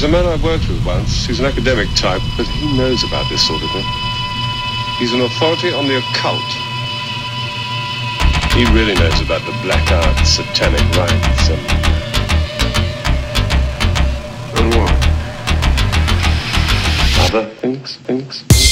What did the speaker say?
There's a man I worked with once. He's an academic type, but he knows about this sort of thing. He's an authority on the occult. He really knows about the black arts, satanic rites, and... And what? Other things, things.